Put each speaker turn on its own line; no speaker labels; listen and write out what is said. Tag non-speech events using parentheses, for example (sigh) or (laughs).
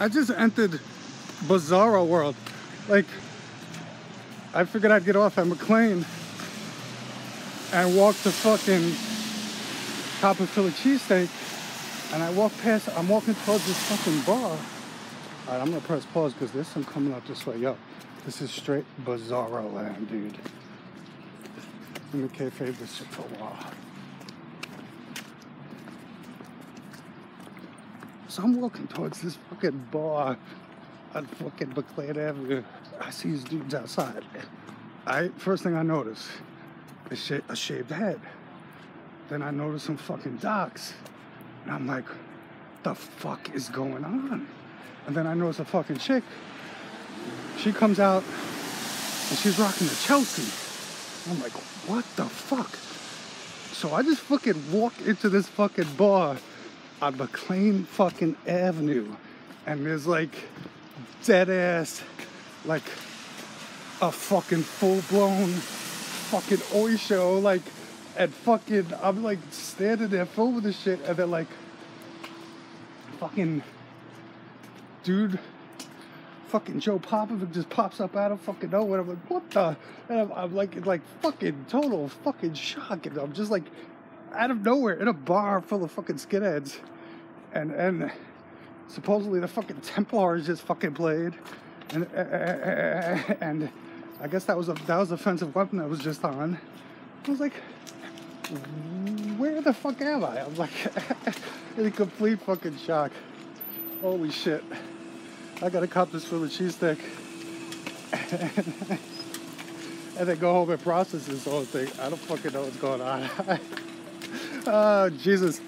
I just entered Bizarro World. Like, I figured I'd get off at McLean and walk to fucking Copper Philly cheesesteak. And I walk past, I'm walking towards this fucking bar. All right, I'm gonna press pause because there's some coming up this way. Yo, this is straight Bizarro land, dude. Let me kayfabe this shit for a while. So I'm walking towards this fucking bar on fucking McLean Avenue. I see these dudes outside. I first thing I notice is sh- a shaved head. Then I notice some fucking docs, and I'm like, the fuck is going on? And then I notice a fucking chick. She comes out and she's rocking a Chelsea. I'm like, what the fuck? So I just fucking walk into this fucking bar on McLean fucking Avenue, and there's like dead ass, like a fucking full blown fucking oi show, like, and fucking, I'm like standing there full with the shit, and then like, fucking dude, fucking Joe Popovic just pops up out of fucking nowhere. I'm like, what the? And I'm, I'm like, like fucking total fucking shock, and I'm just like out of nowhere in a bar full of fucking skinheads, and and supposedly the fucking Templars just fucking played, and and I guess that was a that was offensive weapon that was just on. I was like, where the fuck am I? I'm like (laughs) in complete fucking shock. Holy shit! I gotta cop this Philly cheesesteak. (laughs) and then go home and process this whole thing. I don't fucking know what's going on. (laughs) oh, Jesus.